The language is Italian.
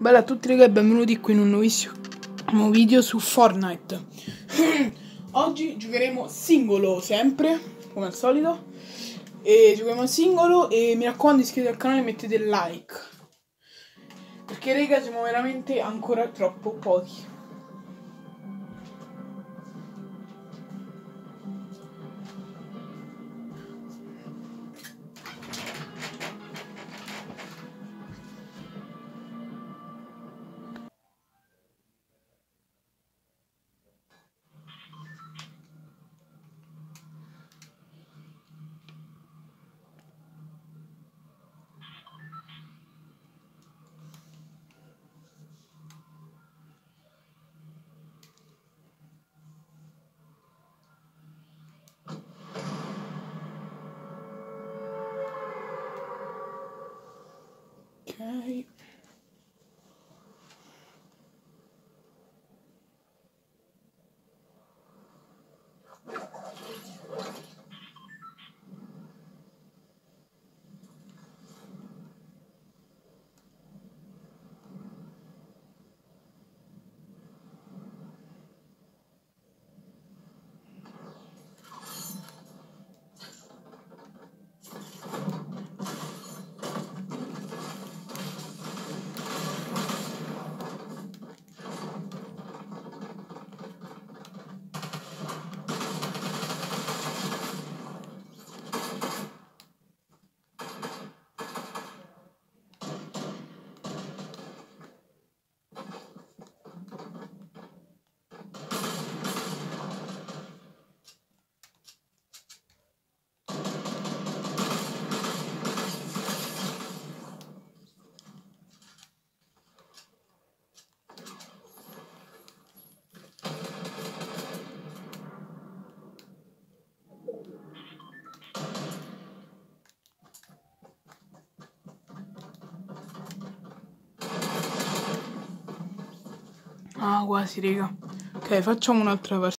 Bella a tutti raga e benvenuti qui in un nuovissimo video su Fortnite. Oggi giocheremo singolo sempre, come al solito. E giocheremo singolo e mi raccomando iscrivetevi al canale e mettete like. Perché raga siamo veramente ancora troppo pochi Ok. Ah, quasi, raga. Ok, facciamo un'altra partita.